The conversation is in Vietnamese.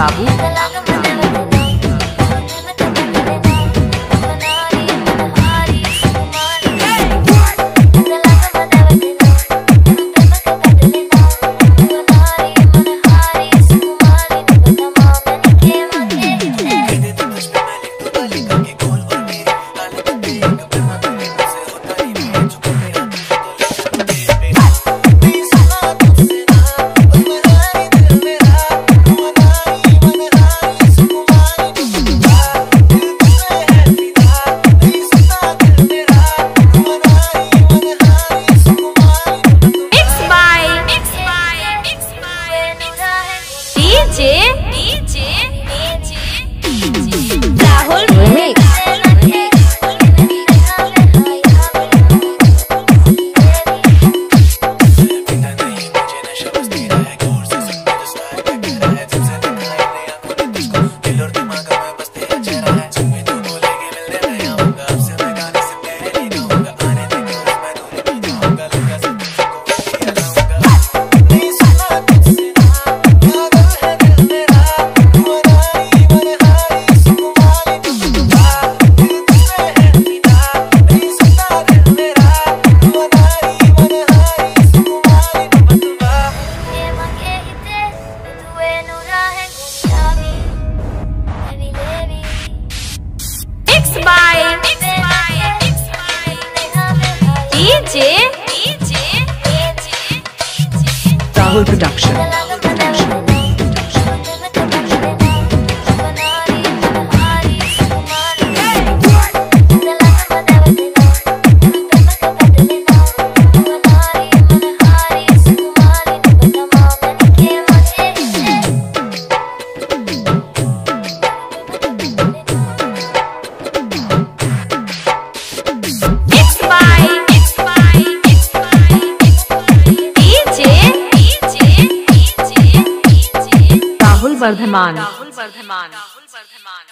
老公。Rahul Production. राहुलবর্ধমান राहुलবর্ধমান राहुलবর্ধমান